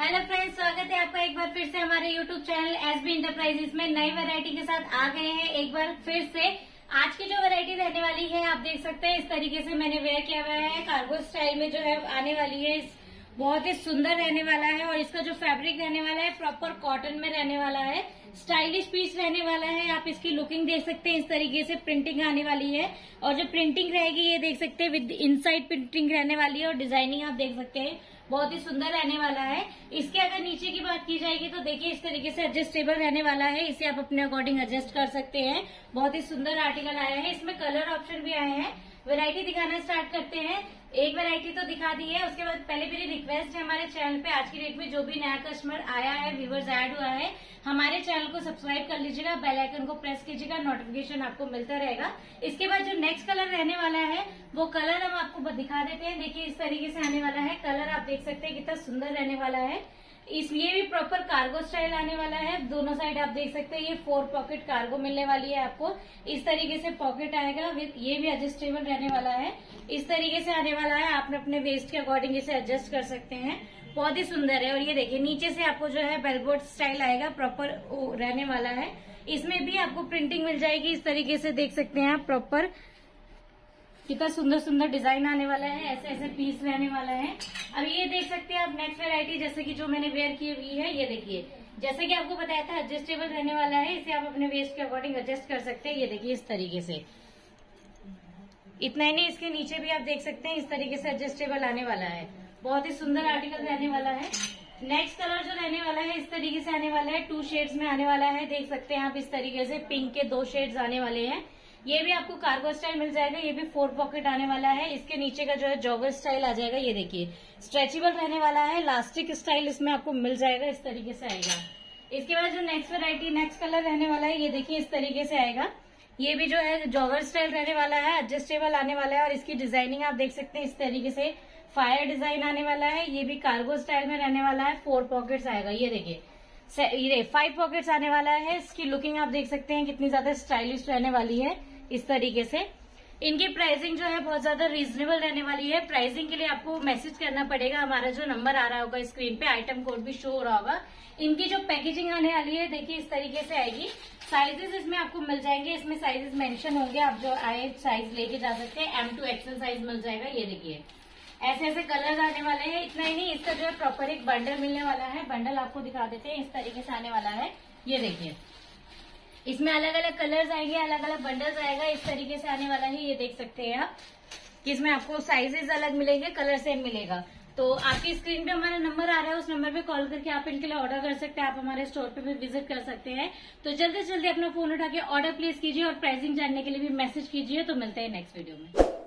Hello friends स्वागत है आपका एक बार फिर से हमारे YouTube channel S B enterprises में। नई वैरायटी के साथ आ गए हैं एक बार फिर से। आज की जो वैरायटी रहने वाली है, आप देख सकते हैं, इस तरीके से मैंने वेयर किया हुआ है। कार्गो स्टाइल में जो है, आने वाली है। बहुत ही सुंदर रहने वाला है और इसका जो फैब्रिक रहने वाला है प्रॉपर कॉटन में रहने वाला है। स्टाइलिश पीस रहने वाला है। आप इसकी लुकिंग देख सकते हैं, इस तरीके से प्रिंटिंग आने वाली है। और जो प्रिंटिंग रहेगी, ये देख सकते हैं विद इनसाइड प्रिंटिंग रहने वाली है और डिज़ाइनिंग आप देख सकते हैं। बहुत ही सुंदर रहने वाला है। इसके अगर नीचे की बात की जाएगी तो देखिए, इस तरीके से एडजस्टेबल रहने वाला है। इसे आप अपने अकॉर्डिंग एडजस्ट कर सकते हैं। बहुत ही सुंदर आर्टिकल आया है। इसमें कलर ऑप्शन भी आए हैं। वैरायटी दिखाना स्टार्ट करते हैं। एक वैरायटी तो दिखा दी है, उसके बाद पहले मेरी रिक्वेस्ट है हमारे चैनल पे। आज की डेट में जो भी नया कस्टमर आया है व्यूवर्स ऐड हुआ है, हमारे चैनल को सब्सक्राइब कर लीजिएगा बेल आइकन को प्रेस कीजिएगा नोटिफिकेशन आपको मिलता रहेगा। इसके बाद जो नेक्स्ट कलर रहने वाला है, वो कलर हम आपको दिखा देते हैं। देखिए, इस तरीके से आने वाला है। कलर आप देख सकते हैं कितना सुंदर रहने वाला है। इसलिए भी प्रॉपर कार्गो स्टाइल आने वाला है। दोनों साइड आप देख सकते हैं, ये फोर पॉकेट कार्गो मिलने वाली है आपको। इस तरीके से पॉकेट आएगा ये भी एडजस्टेबल रहने वाला है। इस तरीके से आने वाला है आप अपने वेस्ट के अकॉर्डिंग इसे एडजस्ट कर सकते हैं। बहुत ही सुंदर है और ये देखिए, नीचे से आपको जो है बेलबोर्ड स्टाइल आएगा प्रॉपर रहने वाला है। इसमें भी आपको प्रिंटिंग मिल जाएगी, इस तरीके से देख सकते हैं आप प्रॉपर कितना सुंदर सुंदर डिज़ाइन आने वाला है ऐसे ऐसे पीस रहने वाला है। अब ये देख सकते हैं आप नेक्स्ट वेरायटी जैसे कि जो मैंने वेयर की हुई है, ये देखिए। जैसे कि आपको बताया था एडजस्टेबल रहने वाला है, इसे आप अपने वेस्ट के अकॉर्डिंग एडजस्ट कर सकते हैं। ये देखिए इस तरीके से। इतना ही नहीं, इसके नीचे भी आप देख सकते हैं, इस तरीके से एडजस्टेबल आने वाला है। बहुत ही सुंदर आर्टिकल रहने वाला है। नेक्स्ट कलर जो रहने वाला है, इस तरीके से आने वाला है। टू शेड्स में आने वाला है, देख सकते हैं आप इस तरीके से। पिंक के दो शेड्स आने वाले हैं। ये भी आपको कार्गो स्टाइल मिल जाएगा, ये भी फोर पॉकेट आने वाला है। इसके नीचे का जो है जॉगर स्टाइल आ जाएगा, ये देखिए। स्ट्रेचेबल रहने वाला है लास्टिक स्टाइल इसमें आपको मिल जाएगा, इस तरीके से आएगा। इसके बाद जो नेक्स्ट वेरायटी नेक्स्ट कलर रहने वाला है, ये देखिए, इस तरीके से आएगा। ये भी जो है जॉगर स्टाइल रहने वाला है एडजस्टेबल आने वाला है, और इसकी डिज़ाइनिंग आप देख सकते हैं इस तरीके से। फायर डिज़ाइन आने वाला है, ये भी कार्गो स्टाइल में रहने वाला है फोर पॉकेट्स आएगा, ये देखिए। ये फाइव पॉकेट्स आने वाला है, इसकी लुकिंग आप देख सकते हैं कितनी ज़्यादा स्टाइलिश रहने वाली है। इस तरीके से। इनकी प्राइसिंग जो है बहुत ज़्यादा रीजनेबल रहने वाली है। प्राइसिंग के लिए आपको मैसेज करना पड़ेगा। हमारा जो नंबर आ रहा होगा स्क्रीन पे आइटम कोड भी शो हो रहा होगा। इनकी जो पैकेजिंग आने वाली है, देखिए इस तरीके से आएगी। साइजेस इसमें आपको मिल जाएँगे। इसमें साइजेस मेंशन होंगे। आप जो आए साइज़ लेके जा सकते हैं। एम टू एक्सएल साइज़ मिल जाएगा, ये देखिए। ऐसे ऐसे कलर आने वाले हैं। इतना ही नहीं, इसका जो है प्रॉपर एक बंडल मिलने वाला है। बंडल आपको दिखा देते हैं। इस तरीके से आने वाला है। ये देखिए। इसमें अलग अलग कलर्स आएँगे अलग अलग बंडल्स आएगा। इस तरीके से आने वाला है, ये देख सकते हैं आप, कि इसमें आपको साइजेस अलग मिलेंगे कलर सेम मिलेगा। तो आपकी स्क्रीन पे हमारा नंबर आ रहा है, उस नंबर पे कॉल करके आप इनके लिए ऑर्डर कर सकते हैं। आप हमारे स्टोर पे भी विज़िट कर सकते हैं। तो जल्दी जल्दी अपना फ़ोन उठा के ऑर्डर प्लेस कीजिए और प्राइसिंग जानने के लिए भी मैसेज कीजिए। तो मिलते हैं नेक्स्ट वीडियो में।